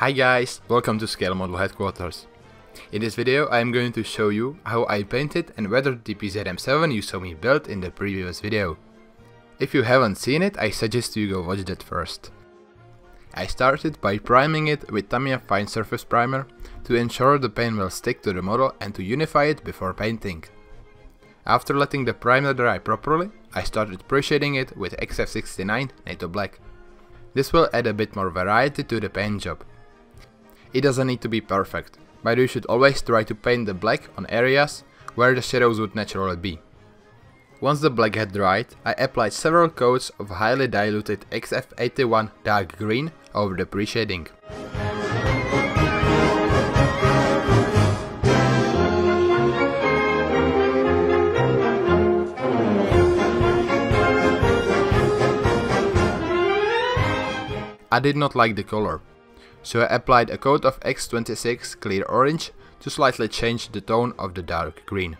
Hi guys, welcome to Scale Model Headquarters. In this video I am going to show you how I painted and weathered the PZM7 you saw me build in the previous video. If you haven't seen it, I suggest you go watch that first. I started by priming it with Tamiya Fine Surface Primer to ensure the paint will stick to the model and to unify it before painting. After letting the primer dry properly, I started pre-shading it with XF69 NATO Black. This will add a bit more variety to the paint job. It doesn't need to be perfect, but you should always try to paint the black on areas where the shadows would naturally be. Once the black had dried, I applied several coats of highly diluted XF81 dark green over the pre-shading. I did not like the color, so I applied a coat of X26 clear orange to slightly change the tone of the dark green.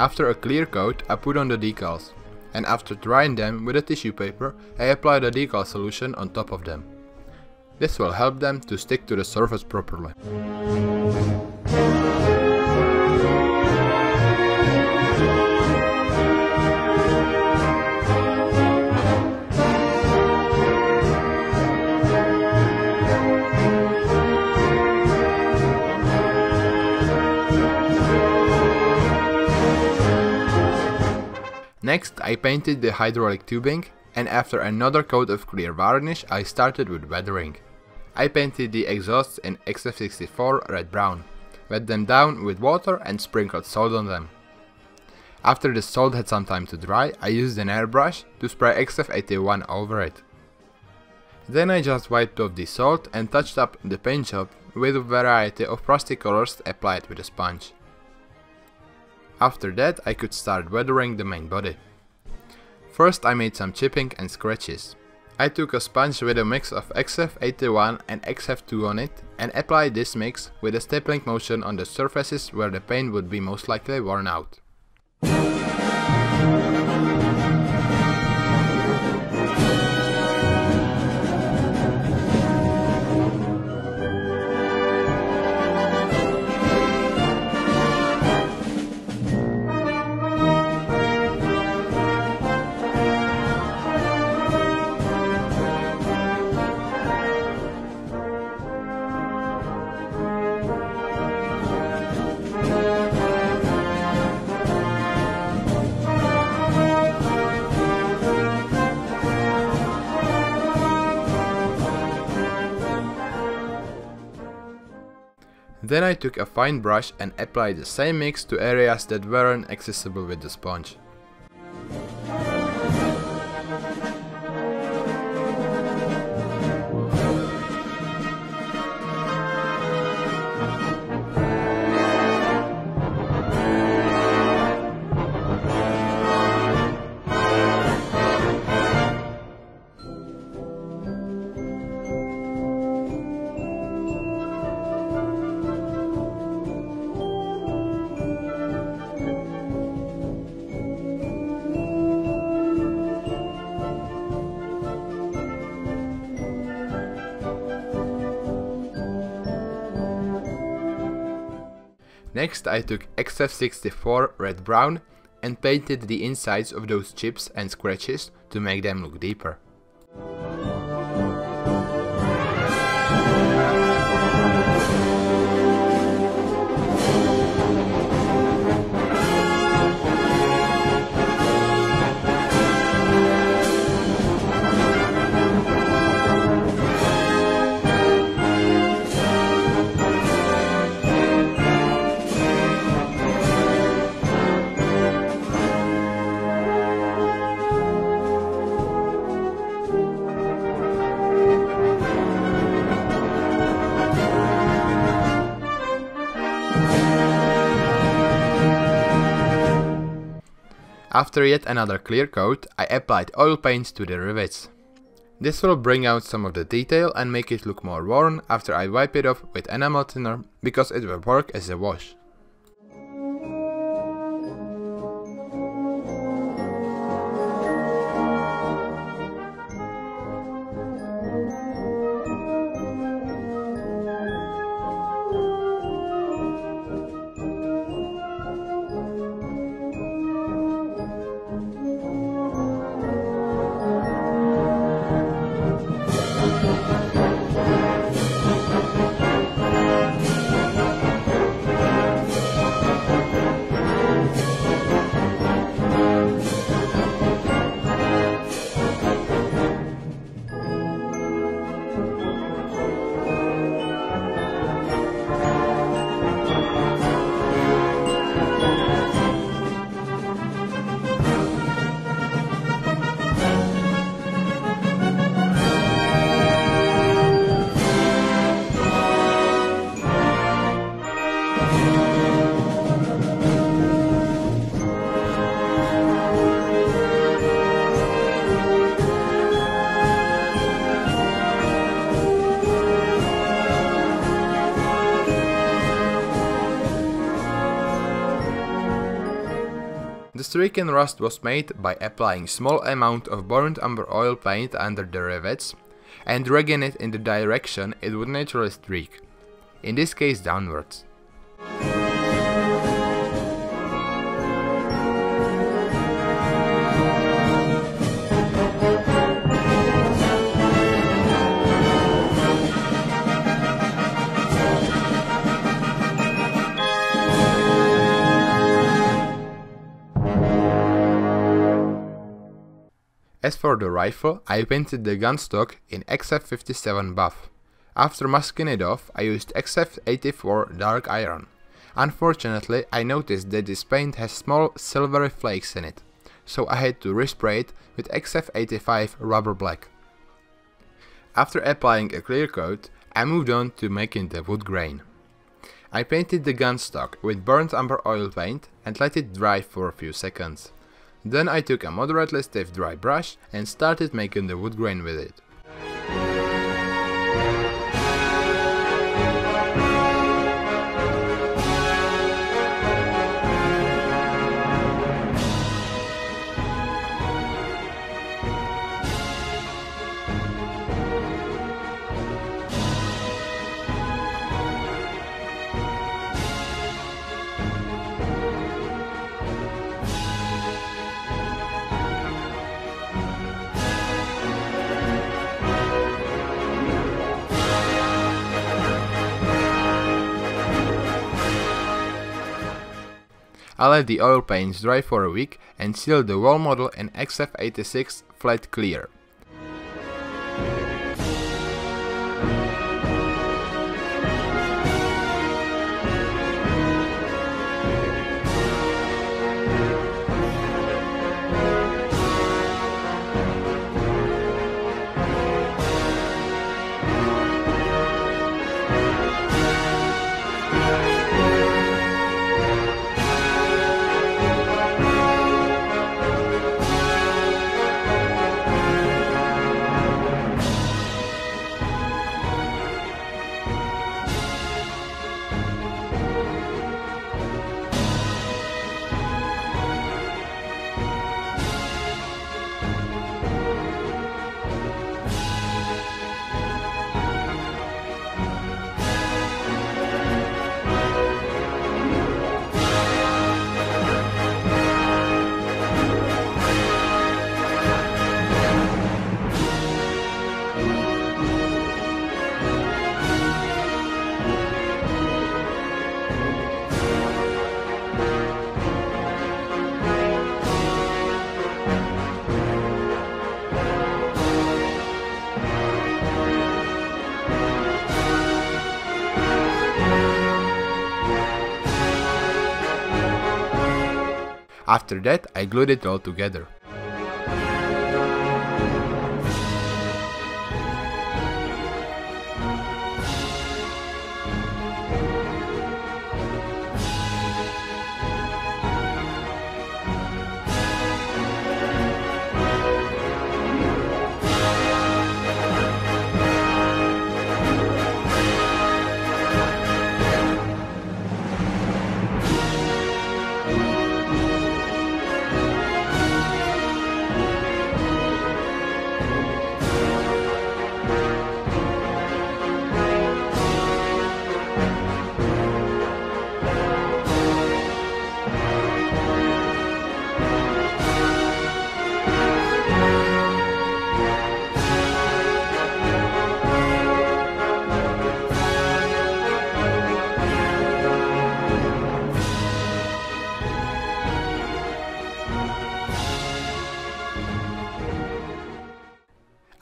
After a clear coat, I put on the decals, and after drying them with a tissue paper, I applied the decal solution on top of them. This will help them to stick to the surface properly. I painted the hydraulic tubing and after another coat of clear varnish I started with weathering. I painted the exhausts in XF64 red brown, wet them down with water and sprinkled salt on them. After the salt had some time to dry, I used an airbrush to spray XF81 over it. Then I just wiped off the salt and touched up the paint job with a variety of plastic colors applied with a sponge. After that I could start weathering the main body. First I made some chipping and scratches. I took a sponge with a mix of XF81 and XF2 on it and applied this mix with a stippling motion on the surfaces where the paint would be most likely worn out. Then I took a fine brush and applied the same mix to areas that weren't accessible with the sponge. Next I took XF64 red brown and painted the insides of those chips and scratches to make them look deeper. After yet another clear coat, I applied oil paint to the rivets. This will bring out some of the detail and make it look more worn after I wipe it off with enamel thinner because it will work as a wash. The streak in rust was made by applying small amount of burnt umber oil paint under the rivets and dragging it in the direction it would naturally streak, in this case downwards. As for the rifle, I painted the gun stock in XF57 buff. After masking it off, I used XF84 dark iron. Unfortunately, I noticed that this paint has small silvery flakes in it, so I had to respray it with XF85 rubber black. After applying a clear coat, I moved on to making the wood grain. I painted the gun stock with burnt umber oil paint and let it dry for a few seconds. Then I took a moderately stiff dry brush and started making the wood grain with it. I let the oil paints dry for a week and sealed the wall model in XF86 flat clear. After that, I glued it all together.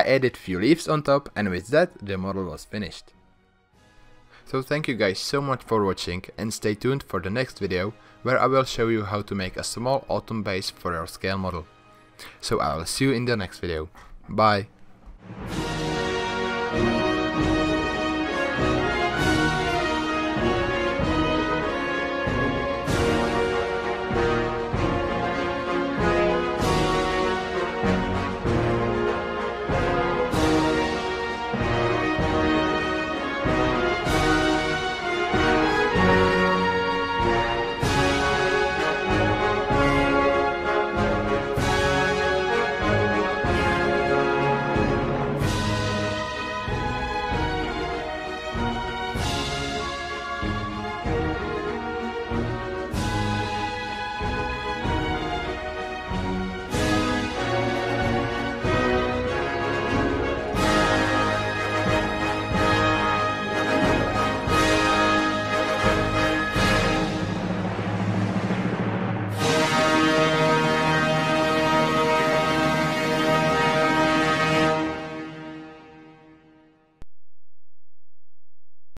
I added few leaves on top and with that the model was finished. So thank you guys so much for watching and stay tuned for the next video where I will show you how to make a small autumn base for your scale model. So I will see you in the next video. Bye.